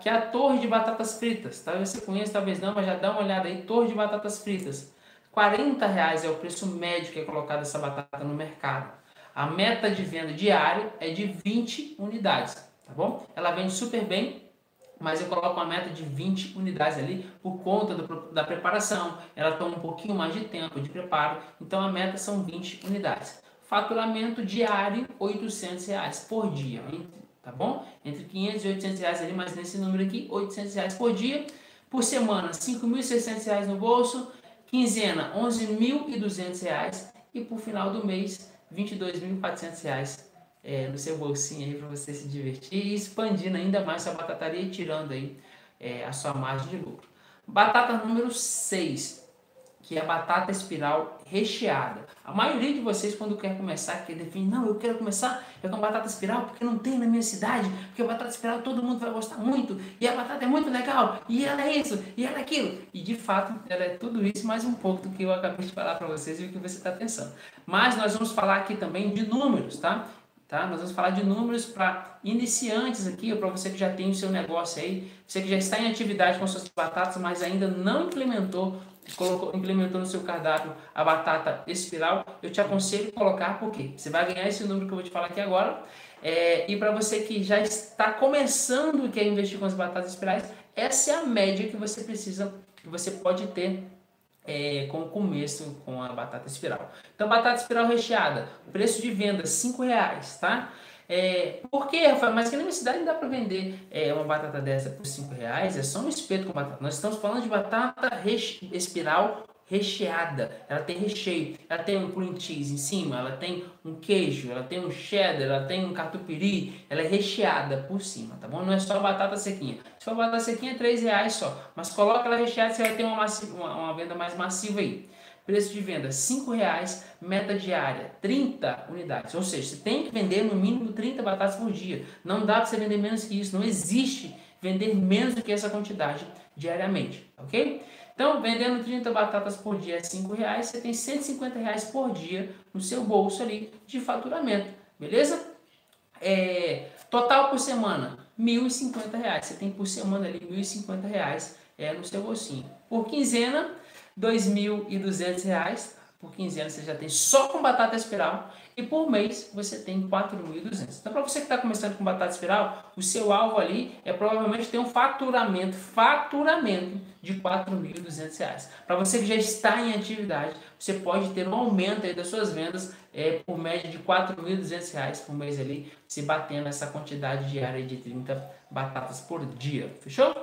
que é a torre de batatas fritas. Talvez você conheça, talvez não, mas já dá uma olhada aí, torre de batatas fritas. 40 reais é o preço médio que é colocado essa batata no mercado. A meta de venda diária é de 20 unidades, tá bom? Ela vende super bem, mas eu coloco uma meta de 20 unidades ali por conta do, da preparação. Ela toma um pouquinho mais de tempo de preparo, então a meta são 20 unidades. Faturamento diário, 800 reais por dia, tá bom? Entre 500 e 800 reais ali, mas nesse número aqui, 800 reais por dia. Por semana, 5.600 reais no bolso. Quinzena, 11.200 reais. E por final do mês, 22.400 reais é, no seu bolsinho aí para você se divertir e expandindo ainda mais sua batataria e tirando aí é, a sua margem de lucro. Batata número 6 que é a batata espiral recheada. A maioria de vocês, quando quer começar, quer definir, não, eu quero começar com batata espiral, porque não tem na minha cidade, porque a batata espiral todo mundo vai gostar muito, e a batata é muito legal, e ela é isso, e ela é aquilo. E de fato, ela é tudo isso, mais um pouco do que eu acabei de falar para vocês e o que você está pensando. Mas nós vamos falar aqui também de números, tá? Tá? Nós vamos falar de números para iniciantes aqui, para você que já tem o seu negócio aí, você que já está em atividade com suas batatas, mas ainda não implementou colocou, implementou no seu cardápio a batata espiral, eu te aconselho colocar porque você vai ganhar esse número que eu vou te falar aqui agora. É, e para você que já está começando e quer investir com as batatas espirais, essa é a média que você precisa, que você pode ter é, com o começo com a batata espiral. Então, batata espiral recheada, preço de venda R$ reais, tá? É, por que, Rafael? Mas que na minha cidade dá para vender é, uma batata dessa por 5 reais? É só um espeto com batata. Nós estamos falando de batata espiral recheada. Ela tem recheio, ela tem um cream cheese em cima, ela tem um queijo, ela tem um cheddar, ela tem um catupiry, ela é recheada por cima, tá bom? Não é só batata sequinha. Se for batata sequinha, é 3 reais só. Mas coloca ela recheada, você vai ter uma, uma, uma venda mais massiva aí. Preço de venda R$ reais, meta diária 30 unidades. Ou seja, você tem que vender no mínimo 30 batatas por dia. Não dá para você vender menos que isso. Não existe vender menos do que essa quantidade diariamente, ok? Então, vendendo 30 batatas por dia é R$ reais, você tem 150 reais por dia no seu bolso ali de faturamento, beleza? É, total por semana, 1.050 reais. Você tem por semana ali 1.050 reais é, no seu bolsinho. Por quinzena, R$ 2.200 por 15 anos você já tem só com batata espiral e por mês você tem 4.200. Então, para você que está começando com batata espiral, o seu alvo ali é provavelmente ter um faturamento, faturamento de 4.200 reais. Para você que já está em atividade, você pode ter um aumento aí das suas vendas é, por média de 4.200 reais por mês ali, se batendo essa quantidade diária de 30 batatas por dia. Fechou?